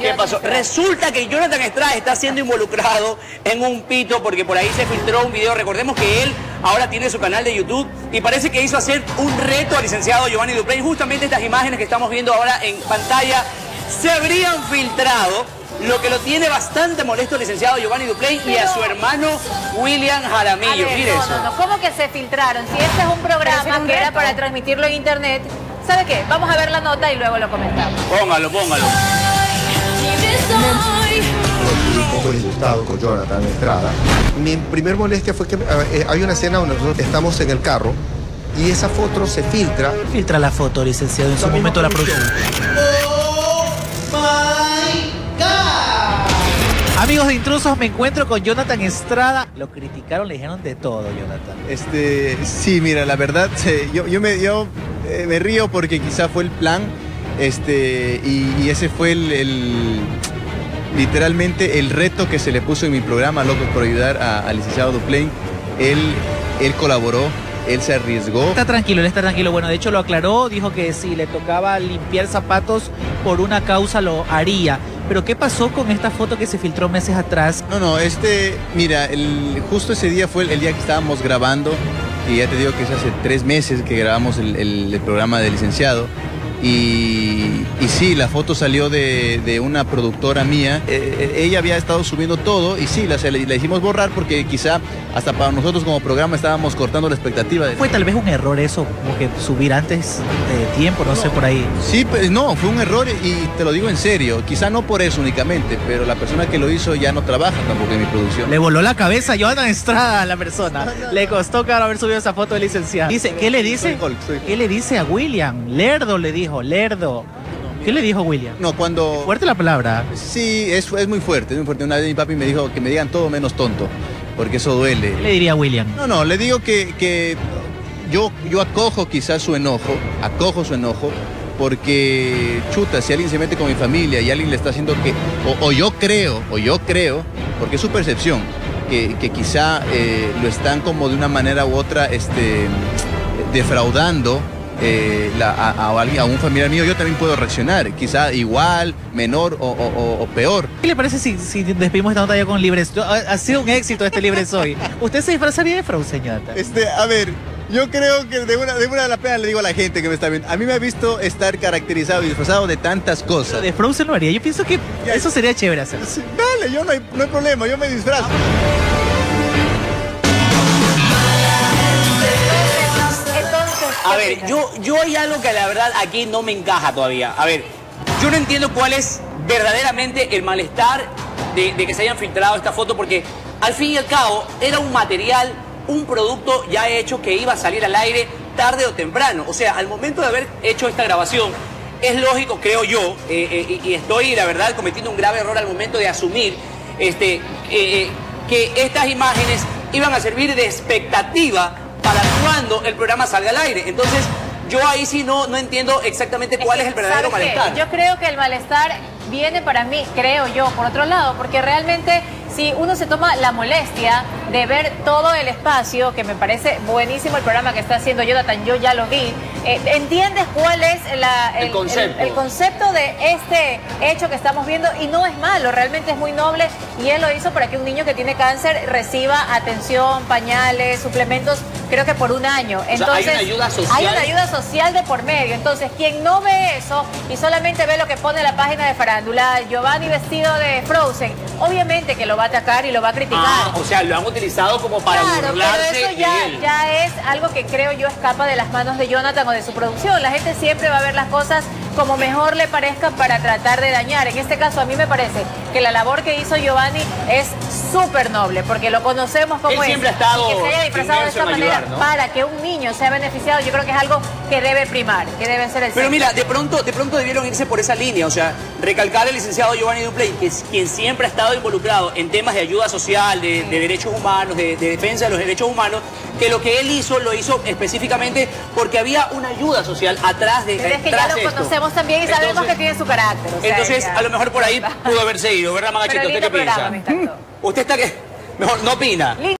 ¿Qué pasó? Resulta que Jonathan Estrada está siendo involucrado en un pito porque por ahí se filtró un video. Recordemos que él ahora tiene su canal de YouTube y parece que hizo hacer un reto al licenciado Giovanni Duprey. Justamente estas imágenes que estamos viendo ahora en pantalla se habrían filtrado, lo que lo tiene bastante molesto al licenciado Giovanni Duplay y a su hermano William Jaramillo. ver, Mire no, eso. no, no, ¿Cómo que se filtraron? Si este es un programa que era para transmitirlo en internet, ¿sabe qué? Vamos a ver la nota y luego lo comentamos. Póngalo, póngalo. Un poco disgustado con Jonathan Estrada. Mi primer molestia fue que eh, hay una escena donde nosotros estamos en el carro y esa foto se filtra. Filtra la foto, licenciado, en su La momento de la producción. Amigos de intrusos, me encuentro con Jonathan Estrada. Lo criticaron, le dijeron de todo, Jonathan. Este, sí, mira, la verdad, yo, yo, me, yo eh, me río porque quizá fue el plan, este, y, y ese fue el, el- literalmente el reto que se le puso en mi programa, Locos por ayudar al licenciado Duplain. Él, él colaboró, él se arriesgó. Está tranquilo, él está tranquilo. Bueno, de hecho lo aclaró, dijo que si le tocaba limpiar zapatos por una causa lo haría. Pero ¿qué pasó con esta foto que se filtró meses atrás? No, no, este, mira, el, justo ese día fue el, el día que estábamos grabando, y ya te digo que es hace tres meses que grabamos el, el- el programa de licenciado. Y, y sí, la foto salió de, de una productora mía. Eh, eh, ella había estado subiendo todo y sí, la, la hicimos borrar porque quizá hasta para nosotros como programa estábamos cortando la expectativa. De... Fue tal vez un error eso, como que subir antes de tiempo, no sé, por ahí. Sí, pues no, fue un error y te lo digo en serio. Quizá no por eso únicamente, pero la persona que lo hizo ya no trabaja tampoco en mi producción. Le voló la cabeza a Jonathan Estrada a la persona. Le costó caro haber subido esa foto del licenciado. Dice, ¿qué le dice? Soy Hulk, soy Hulk. ¿Qué le dice a William? Lerdo le dijo, Lerdo. ¿Qué le dijo William? No, cuando... Fuerte la palabra. Sí, es, es muy fuerte, es muy fuerte. Una vez mi papi me dijo que me digan todo menos tonto, porque eso ¿Qué duele. le diría a William? No, no, le digo que, que yo, yo acojo quizás su enojo, acojo su enojo, porque chuta, si alguien se mete con mi familia y alguien le está haciendo que, o, o yo creo, o yo creo, porque es su percepción, que, que quizá eh, lo están como de una manera u otra este, defraudando. Eh, la- a, a alguien- a un familiar mío yo también puedo reaccionar, quizá igual, menor o, o- o- o peor. ¿Qué le parece si, si despedimos esta nota ya con Libres? Ha, ha sido un éxito este Libres hoy. ¿Usted se disfrazaría de Frozen, Jonathan? Este, a ver, yo creo que de una, de una de la pena le digo a la gente que me está viendo. A mí me ha visto estar caracterizado y disfrazado de tantas cosas. De Frozen lo haría. Yo pienso que Ya. eso sería chévere hacer. Sí, Dale, yo no hay, no hay problema, yo me disfrazo. A ¿qué ver, yo, yo hay algo que la verdad aquí no me encaja todavía. A ver, yo no entiendo cuál es verdaderamente el malestar de, que se hayan filtrado esta foto, porque al fin y al cabo era un material, un producto ya hecho que iba a salir al aire tarde o temprano. O sea, al momento de haber hecho esta grabación, es lógico, creo yo, eh, eh, y estoy, la verdad, cometiendo un grave error al momento de asumir este, eh, que estas imágenes iban a servir de expectativa para cuando el programa salga al aire. Entonces, yo ahí sí no, no entiendo exactamente cuál es, que, el verdadero malestar. Yo creo que el malestar viene para mí, creo yo, por otro lado, porque realmente si uno se toma la molestia de ver todo el espacio, que me parece buenísimo el programa que está haciendo Jonathan, yo ya lo vi, eh, ¿entiendes cuál es la- El concepto. el concepto de este hecho que estamos viendo? Y no es malo, realmente es muy noble y él lo hizo para que un niño que tiene cáncer reciba atención, pañales, suplementos, creo que por un año. sea, hay una ayuda social. Hay una ayuda social de por medio. Entonces, quien no ve eso y solamente ve lo que pone la página de farándula, Giovanni vestido de Frozen, obviamente que lo va a atacar y lo va a criticar. Ah, o sea, lo han utilizado como para Claro, pero eso ya, de él. ya es algo que creo yo escapa de las manos de Jonathan o de su producción. La gente siempre va a ver las cosas como mejor le parezca para tratar de dañar. En este caso, a mí me parece que la labor que hizo Giovanni es súper noble, porque lo conocemos como Él es. siempre ha estado y que se haya disfrazado de esta manera ayudar, ¿no? para que un niño sea beneficiado, yo creo que es algo que debe primar, que debe ser el Pero centro. mira, de pronto, de pronto debieron irse por esa línea, o sea, recalcar al licenciado Giovanni Duplay, que es quien siempre ha estado involucrado en temas de ayuda social, de, de derechos humanos, de, de defensa de los derechos humanos, que lo que él hizo lo hizo específicamente porque había una ayuda social atrás de Pero es que ya lo esto. Conocemos también y sabemos Entonces- que tiene su carácter. o sea, Entonces, ya. a lo mejor por ahí pudo haberse ido, ¿verdad, Magachito? ¿Usted qué piensa? programa. Usted está que... Mejor, no opina.